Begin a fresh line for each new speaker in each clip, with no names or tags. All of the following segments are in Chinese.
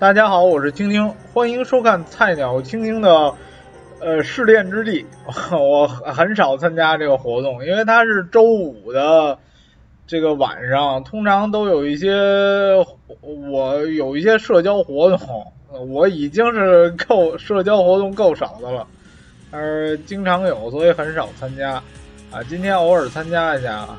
大家好，我是青青，欢迎收看菜鸟青青的呃试炼之地。我很少参加这个活动，因为它是周五的这个晚上，通常都有一些我有一些社交活动，我已经是够社交活动够少的了，但是经常有，所以很少参加啊。今天偶尔参加一下，啊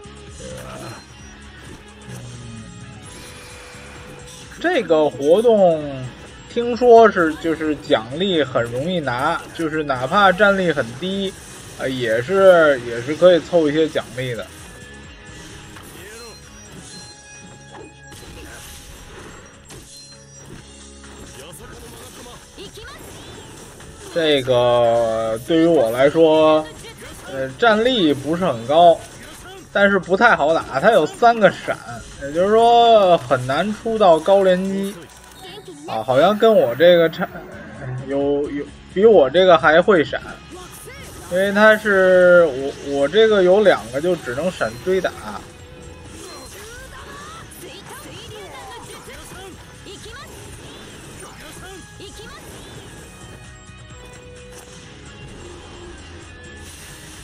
这个活动听说是就是奖励很容易拿，就是哪怕战力很低，啊也是也是可以凑一些奖励的。这个对于我来说，呃，战力不是很高。但是不太好打，它有三个闪，也就是说很难出到高连击啊，好像跟我这个差有有比我这个还会闪，因为它是我我这个有两个就只能闪追打，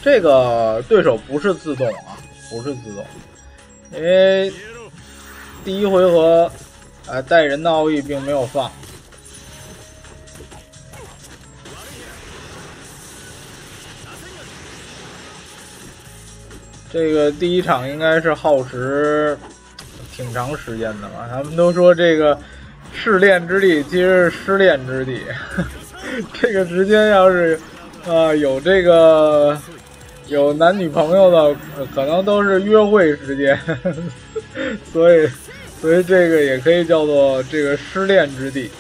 这个对手不是自动啊。不是自动，因为第一回合，呃，带人的奥义并没有放。这个第一场应该是耗时挺长时间的吧？他们都说这个试炼之地其实是失恋之地，这个时间要是啊有这个。有男女朋友的，可能都是约会时间，所以，所以这个也可以叫做这个失恋之地。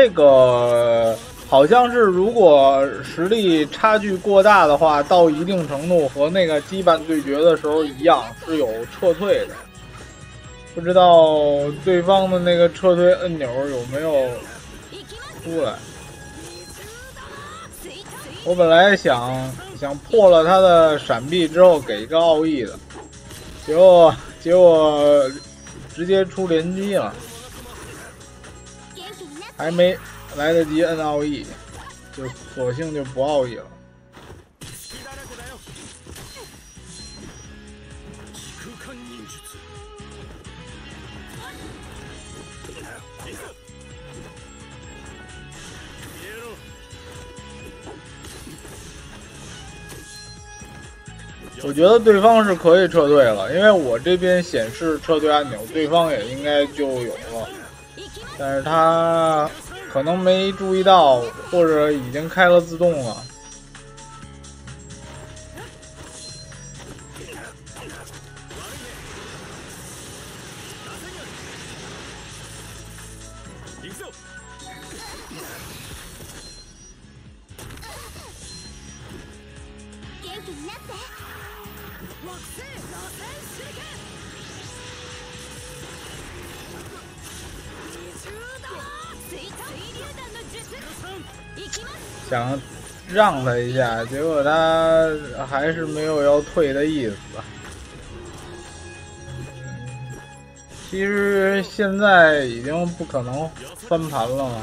这个好像是，如果实力差距过大的话，到一定程度和那个羁绊对决的时候一样，是有撤退的。不知道对方的那个撤退按钮有没有出来？我本来想想破了他的闪避之后给一个奥义的，结果结果直接出连击了。还没来得及摁奥义，就索性就不奥义了。我觉得对方是可以撤退了，因为我这边显示撤退按钮，对方也应该就有了。但是他可能没注意到，或者已经开了自动了。想让他一下，结果他还是没有要退的意思。其实现在已经不可能翻盘了嘛，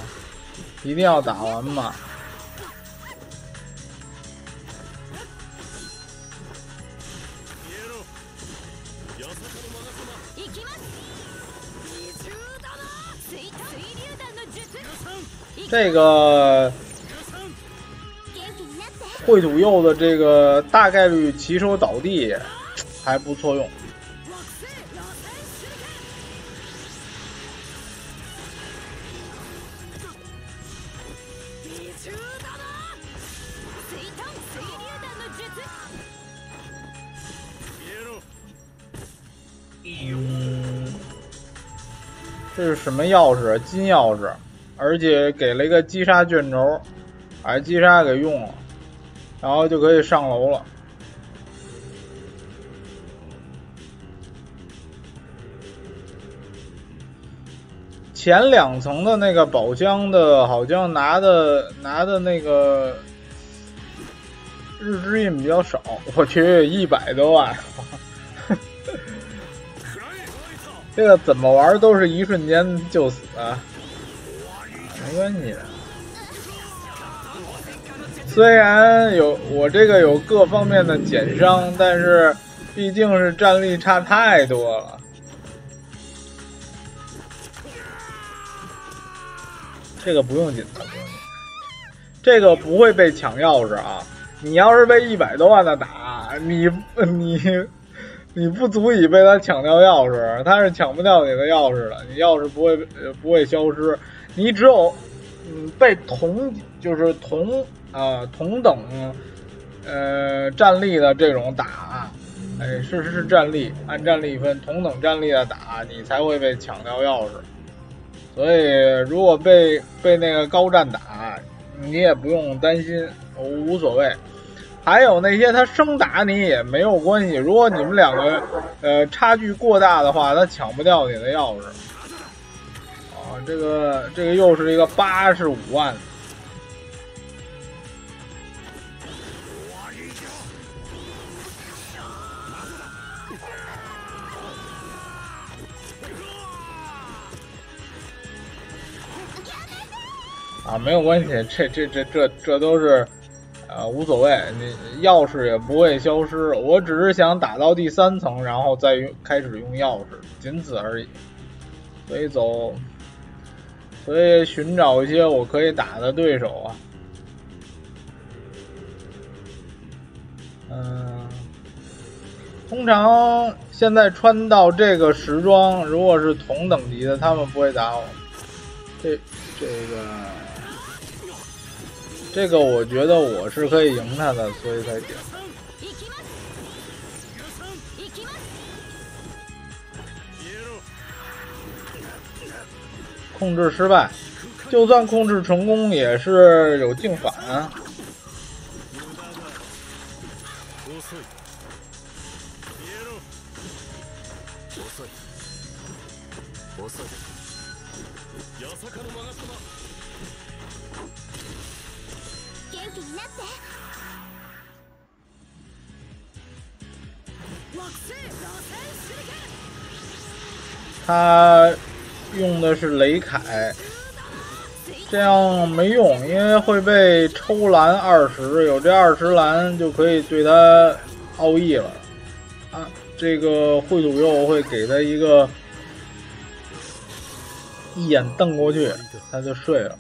一定要打完嘛。这个。秽土鼬的这个大概率骑手倒地还不错用。这是什么钥匙？金钥匙。而且给了一个击杀卷轴，把击杀给用了，然后就可以上楼了。前两层的那个宝箱的，好像拿的拿的那个日之印比较少。我去，一百多万！这个怎么玩都是一瞬间就死，啊关系。虽然有我这个有各方面的减伤，但是毕竟是战力差太多了。这个不用紧张，不用紧张，这个不会被抢钥匙啊！你要是被一百多万的打，你 你你不足以被他抢掉钥匙，他是抢不掉你的钥匙的，你钥匙不会不会消失，你只有嗯被同就是同啊同等呃战力的这种打，哎是是是战力，按战力分，同等战力的打，你才会被抢掉钥匙。所以，如果被被那个高战打，你也不用担心，无所谓。还有那些他生打你也没有关系。如果你们两个呃差距过大的话，他抢不掉你的钥匙。这个这个又是一个八十五万。啊，没有关系，这这这这这都是，呃，无所谓，你钥匙也不会消失。我只是想打到第三层，然后再用开始用钥匙，仅此而已。所以走，所以寻找一些我可以打的对手啊。嗯，通常现在穿到这个时装，如果是同等级的，他们不会打我。这这个。这个我觉得我是可以赢他的，所以才点。控制失败，就算控制成功也是有净反。他用的是雷凯，这样没用，因为会被抽蓝二十，有这二十蓝就可以对他奥义了。啊，这个秽土鼬会给他一个一眼瞪过去，他就睡了。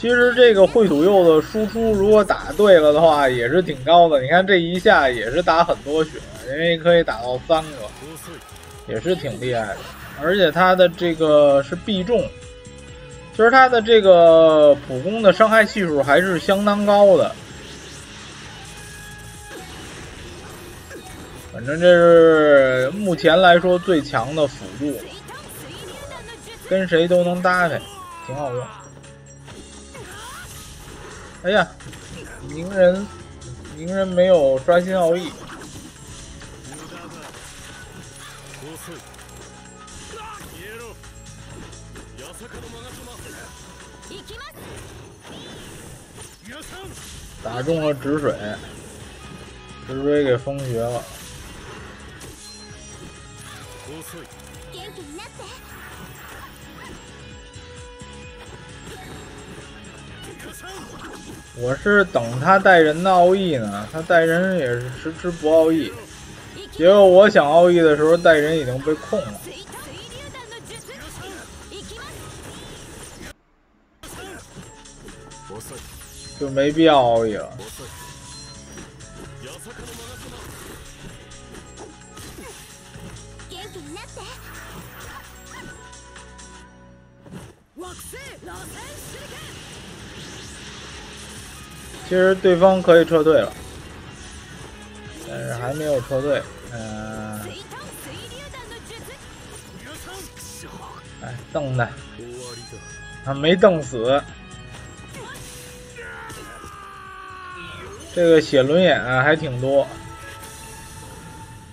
其实这个秽土鼬的输出，如果打对了的话，也是挺高的。你看这一下也是打很多血，因为可以打到三个，也是挺厉害的。而且他的这个是必中，其实他的这个普攻的伤害系数还是相当高的。反正这是目前来说最强的辅助，跟谁都能搭配，挺好用。哎呀，鸣人，鸣人没有刷新奥义。打中了止水，止水给封穴了。我是等他带人的奥义呢，他带人也是迟迟不奥义，结果我想奥义的时候，带人已经被控了，就没必要奥义了。其实对方可以撤退了，但是还没有撤退。嗯，哎，瞪他，啊，没瞪死。这个血轮眼还挺多。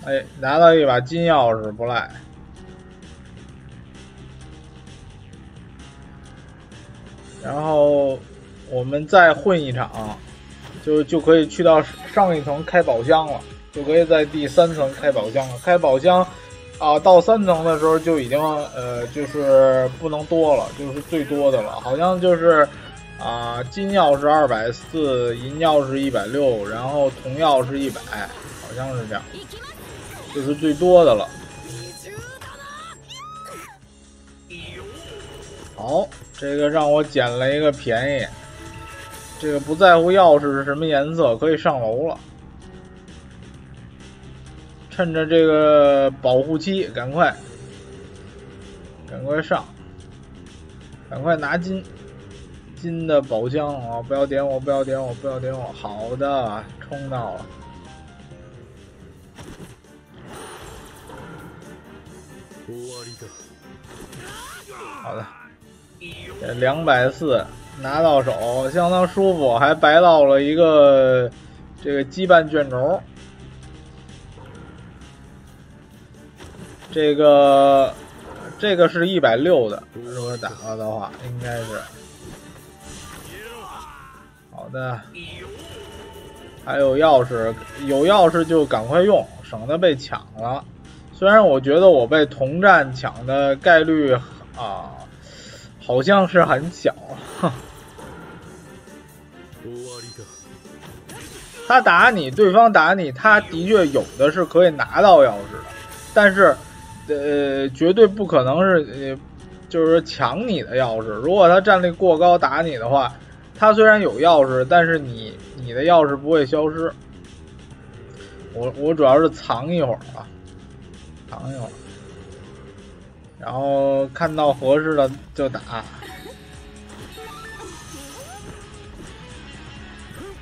哎，拿到一把金钥匙不赖。然后我们再混一场，就就可以去到上一层开宝箱了，就可以在第三层开宝箱了。开宝箱啊，到三层的时候就已经呃，就是不能多了，就是最多的了。好像就是啊，金钥匙二百四，银钥匙一百六，然后铜钥匙一百，好像是这样，就是最多的了。好。这个让我捡了一个便宜，这个不在乎钥匙是什么颜色，可以上楼了。趁着这个保护期，赶快，赶快上，赶快拿金金的宝箱啊！不要点我，不要点我，不要点我。好的，冲到了。好的。两百四拿到手，相当舒服，还白到了一个这个羁绊卷轴。这个这个是一百六的，如果打了的话，应该是好的。还有钥匙，有钥匙就赶快用，省得被抢了。虽然我觉得我被同战抢的概率啊。好像是很小，他打你，对方打你，他的确有的是可以拿到钥匙的，但是，呃，绝对不可能是，呃，就是抢你的钥匙。如果他战力过高打你的话，他虽然有钥匙，但是你你的钥匙不会消失。我我主要是藏一会儿啊，藏一会儿。然后看到合适的就打，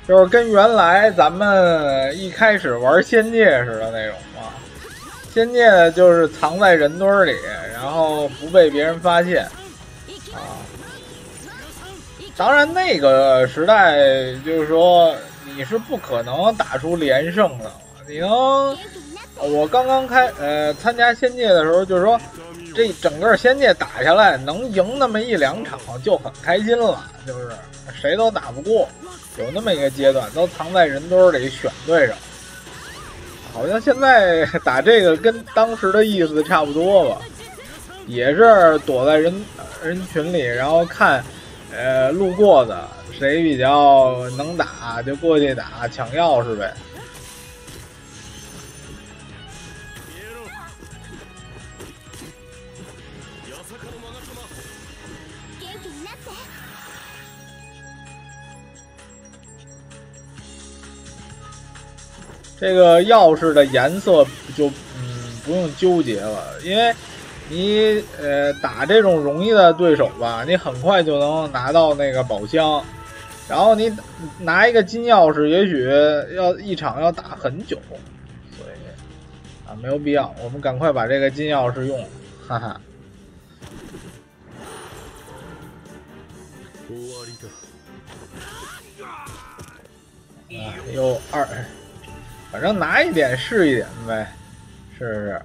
就是跟原来咱们一开始玩仙界似的那种嘛。仙界就是藏在人堆里，然后不被别人发现啊。当然那个时代就是说你是不可能打出连胜的，你能。我刚刚开呃参加仙界的时候，就是说。这整个仙界打下来，能赢那么一两场就很开心了。就是谁都打不过，有那么一个阶段，都藏在人堆里选对手。好像现在 打这个跟当时的意思差不多吧，也是躲在人人群里，然后看，呃，路过的谁比较能打，就过去打抢钥匙呗。这个钥匙的颜色就嗯不用纠结了，因为你呃打这种容易的对手吧，你很快就能拿到那个宝箱，然后你拿一个金钥匙，也许要一场要打很久，所以啊没有必要，我们赶快把这个金钥匙用，哈哈。啊，有二。反正拿一点是一点呗，是不是？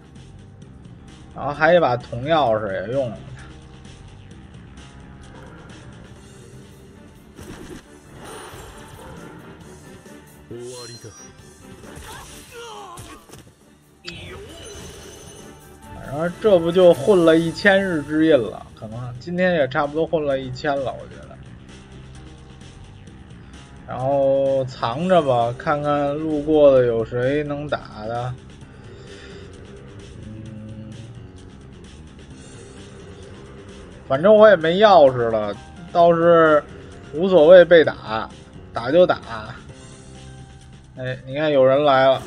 然后还一把铜钥匙也用了。反正这不就混了一千日之印了？可能今天也差不多混了一千了，我觉得。然后藏着吧，看看路过的有谁能打的。嗯，反正我也没钥匙了，倒是无所谓被打，打就打。哎，你看有人来了。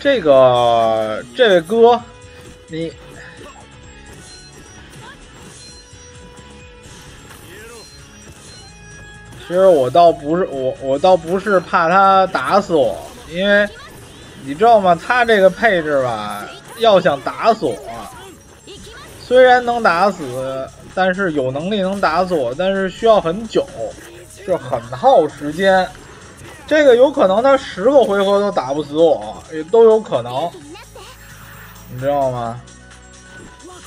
这个这位哥，你。其实我倒不是我我倒不是怕他打死我，因为你知道吗？他这个配置吧，要想打死我，虽然能打死，但是有能力能打死我，但是需要很久，就很耗时间。这个有可能他十个回合都打不死我，也都有可能，你知道吗？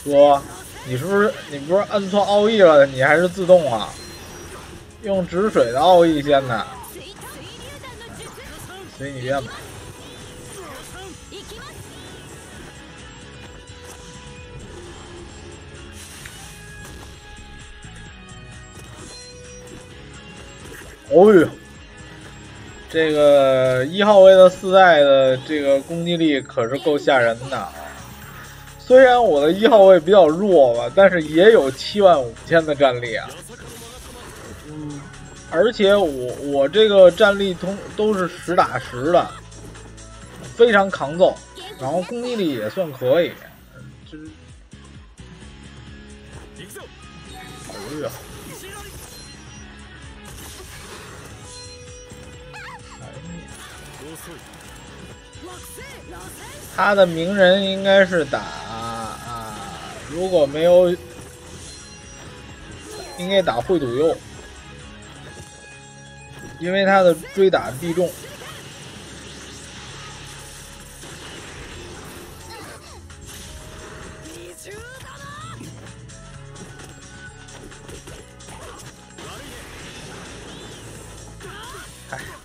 哥，你是不是你不是摁错奥义了？你还是自动啊？用止水的奥义先呢？随你便吧。哦呦！这个一号位的四代的这个攻击力可是够吓人的啊！虽然我的一号位比较弱吧，但是也有七万五千的战力啊。而且我我这个战力通都是实打实的，非常抗揍，然后攻击力也算可以。就是，哎呀！他的鸣人应该是打啊，如果没有，应该打会赌右，因为他的追打必中。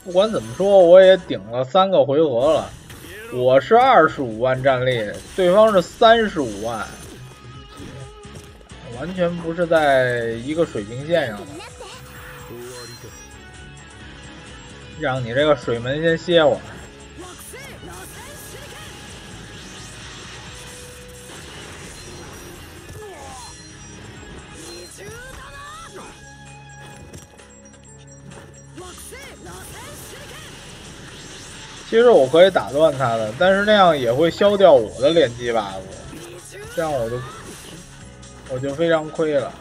不管怎么说，我也顶了三个回合了。我是二十五万战力，对方是三十五万，完全不是在一个水平线上的。让你这个水门先歇会儿。其实我可以打断他的，但是那样也会消掉我的连击 buff，这样我就我就非常亏了。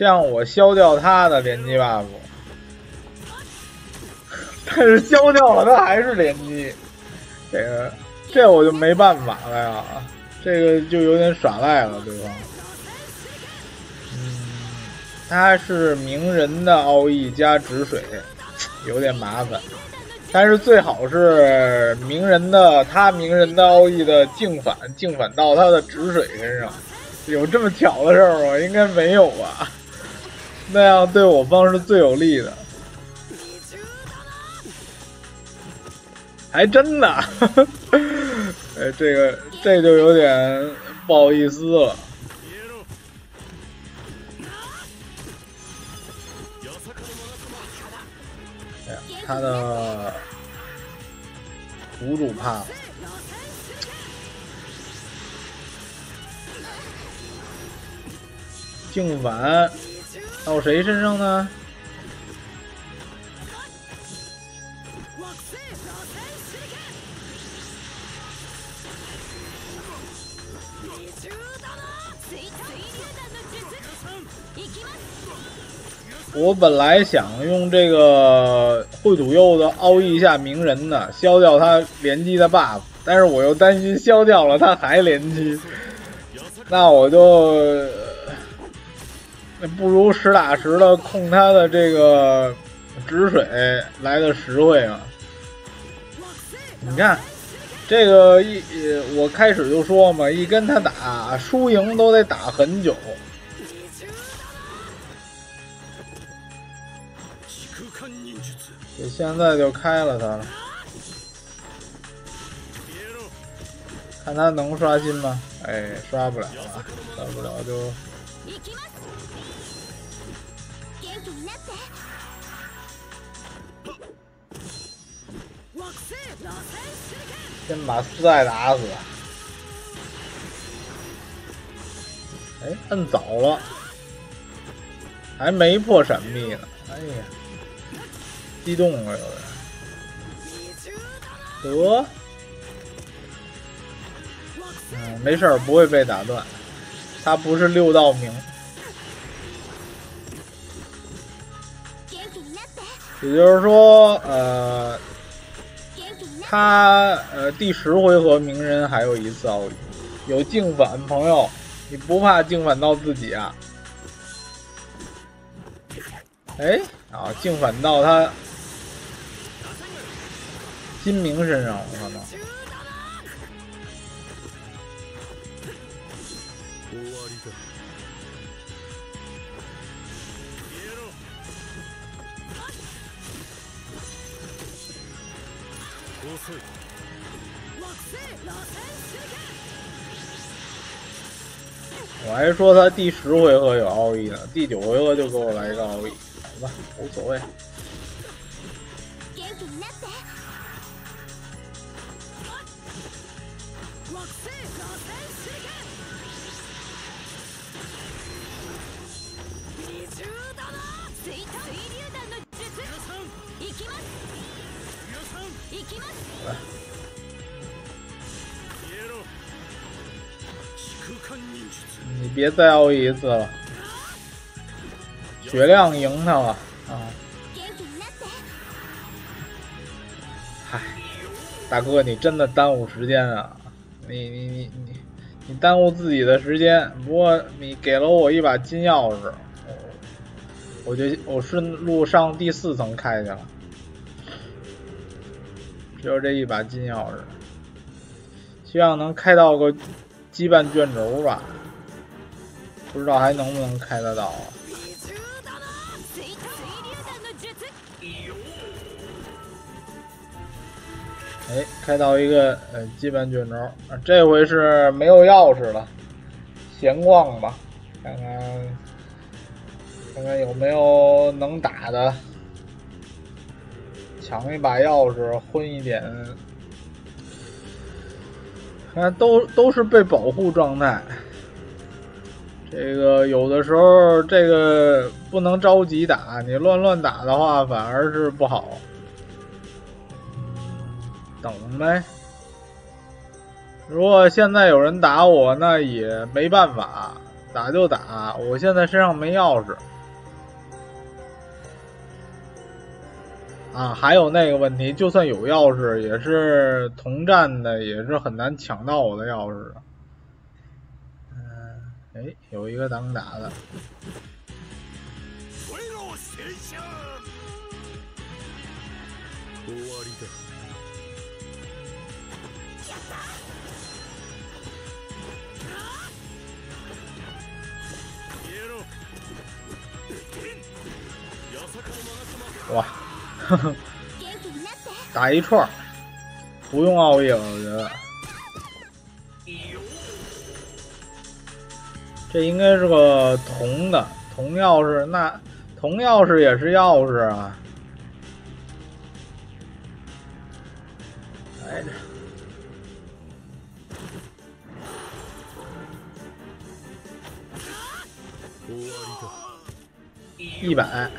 这样我消掉他的连击 buff，但是消掉了他还是连击，这个这我就没办法了呀，这个就有点耍赖了，对方。他是鸣人的奥义加止水，有点麻烦。但是最好是鸣人的他鸣人的奥义的净反，净反到他的止水身上。有这么巧的事吗？应该没有吧。那样对我方是最有利的。还真的，哎，这个这就有点不好意思了。他的辅助怕了净反到谁身上呢？我本来想用这个秽土鼬的奥义下鸣人的，消掉他连击的 buff，但是我又担心消掉了他还连击，那我就那不如实打实的控他的这个止水来的实惠啊！你看这个一我开始就说嘛，一跟他打输赢都得打很久。现在就开了他了，看他能刷新吗？哎，刷不了了，刷不了就。先把四代打死。哎，摁早了，还没破闪避呢。哎呀！激动了，有点。得，嗯，没事儿，不会被打断。他不是六道名。也就是说，呃，他呃第十回合鸣人还有一次奥义，有净反朋友，你不怕净反到自己啊？哎，啊，净反到他金明身上，我我还说他第十回合有奥义呢，第九回合就给我来一个奥义，行吧，无所谓。你别再熬一次了，血量赢他了啊！嗨，大哥，你真的耽误时间啊！你你你你你耽误自己的时间。不过你给了我一把金钥匙，我就我顺路上第四层开去了，只有这一把金钥匙，希望能开到个羁绊卷轴吧。不知道还能不能开得到啊？哎，开到一个呃羁绊卷轴，这回是没有钥匙了，闲逛吧，看看看看有没有能打的，抢一把钥匙混一点，看都都是被保护状态。这个有的时候，这个不能着急打，你乱乱打的话，反而是不好。等呗。如果现在有人打我，那也没办法，打就打。我现在身上没钥匙。啊，还有那个问题，就算有钥匙，也是同站的，也是很难抢到我的钥匙。哎，有一个能打的。哇，打一串，不用奥义了，我觉得。这应该是个铜的铜钥匙，那铜钥匙也是钥匙啊！来着，一百，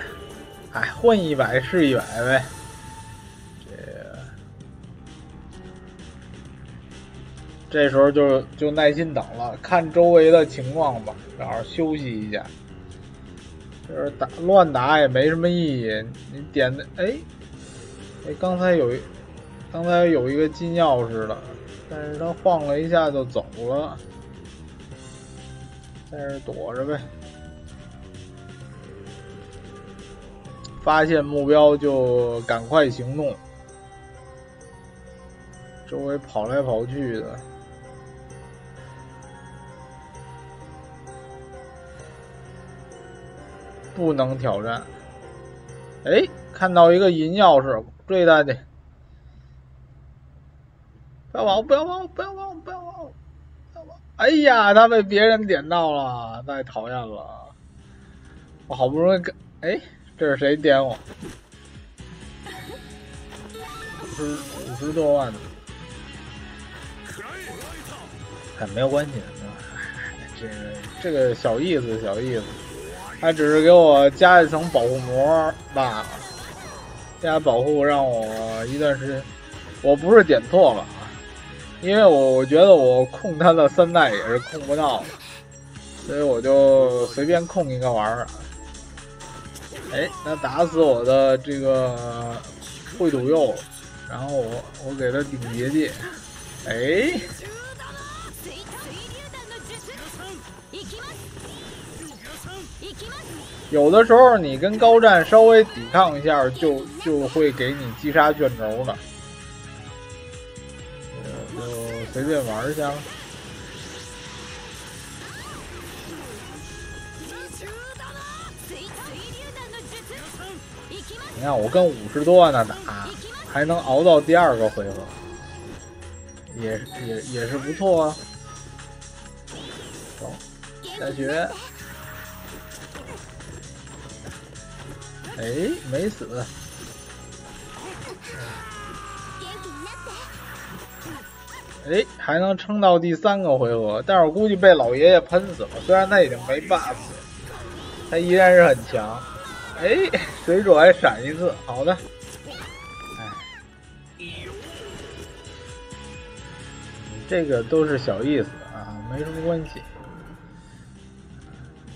哎，混一百是一百呗。这这时候就就耐心等了，看周围的情况吧，正好休息一下。就是打乱打也没什么意义。你点的哎哎，刚才有一刚才有一个金钥匙了，但是他晃了一下就走了，在这躲着呗。发现目标就赶快行动，周围跑来跑去的。不能挑战。哎，看到一个银钥匙，追他去！不要跑！不要跑！不要跑！不要跑！哎呀，他被别人点到了，太讨厌了！我好不容易跟……哎，这是谁点我？五十五十多万的，哎，没有关系，这个这个小意思，小意思。他只是给我加一层保护膜罢了，加保护让我一段时间，我不是点错了啊，因为我我觉得我控他的三代也是控不到的，所以我就随便控一个玩儿。哎，那打死我的这个秽土鼬，然后我我给他顶结界，哎。有的时候你跟高战稍微抵抗一下，就就会给你击杀卷轴的，就随便玩一下。你看我跟五十多万的打，还能熬到第二个回合，也也也是不错啊。走，下血。哎，没死。哎，还能撑到第三个回合，但是我估计被老爷爷喷死了。虽然他已经没 buff，他依然是很强。哎，水煮还闪一次，好的。哎，这个都是小意思啊，没什么关系。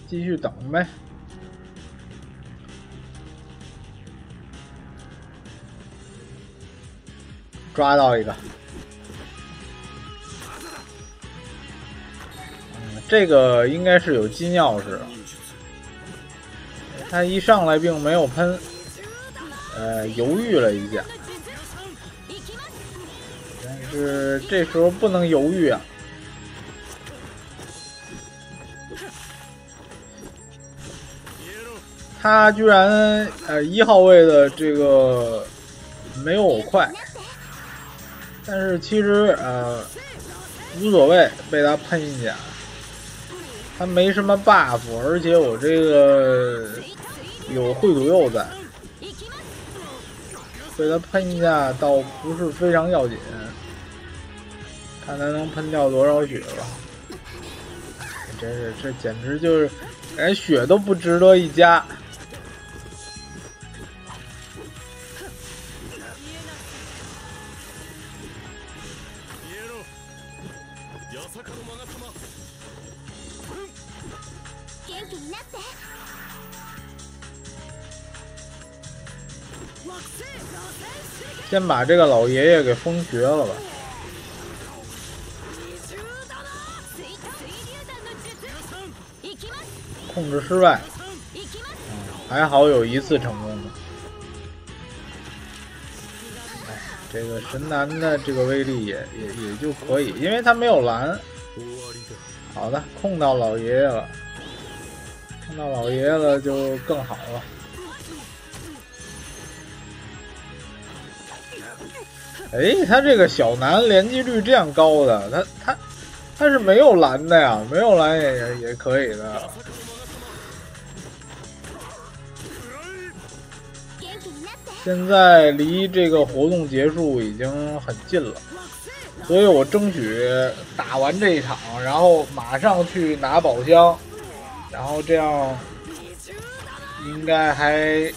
继续等呗。抓到一个，这个应该是有金钥匙。他一上来并没有喷，呃，犹豫了一下，但是这时候不能犹豫啊！他居然呃一号位的这个没有我快。但是其实呃无所谓，被他喷一下，他没什么 buff，而且我这个有秽土鼬在，被他喷一下倒不是非常要紧，看他能喷掉多少血吧。真是这简直就是连血都不值得一加。先把这个老爷爷给封绝了吧，控制失败，还好有一次成功的。哎，这个神男的这个威力也也也就可以，因为他没有蓝。好的，控到老爷爷了，控到老爷爷了就更好了。哎，他这个小蓝连击率这样高的，他他他是没有蓝的呀，没有蓝也也也可以的。现在离这个活动结束已经很近了，所以我争取打完这一场，然后马上去拿宝箱，然后这样应该还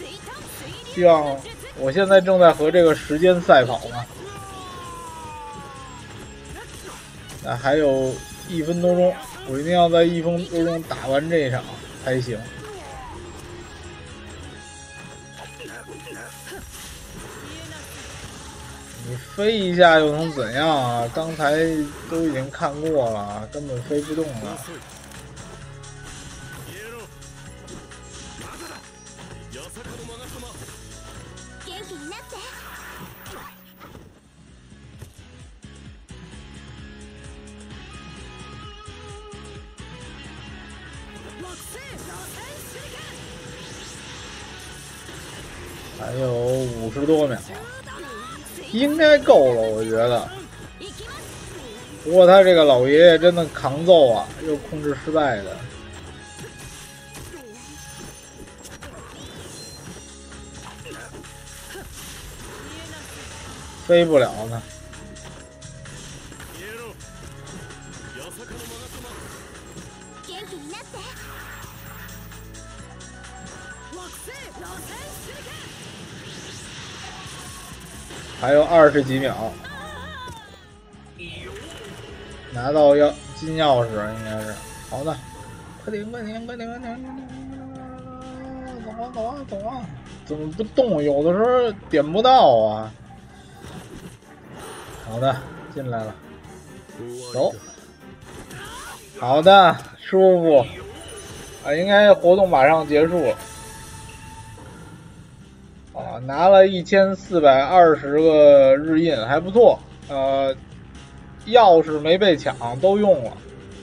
希望。我现在正在和这个时间赛跑嘛。那还有一分多钟，我一定要在一分多钟打完这一场才行。你飞一下又能怎样啊？刚才都已经看过了，根本飞不动了。够了，我觉得。不过他这个老爷爷真的扛揍啊，又控制失败的，飞不了呢。还有二十几秒，拿到钥金钥匙应该是好的。快点快点快点快点！走啊走啊走啊！怎么不动？有的时候点不到啊。好的，进来了，走。好的，舒服。啊，应该活动马上结束了。啊，拿了一千四百二十个日印，还不错。呃，钥匙没被抢，都用了。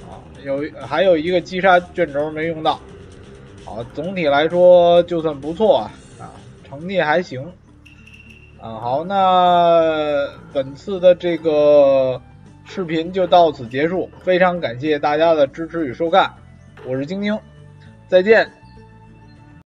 啊，有还有一个击杀卷轴没用到。好，总体来说就算不错，啊，成绩还行。啊，好，那本次的这个视频就到此结束，非常感谢大家的支持与收看，我是晶晶，再见。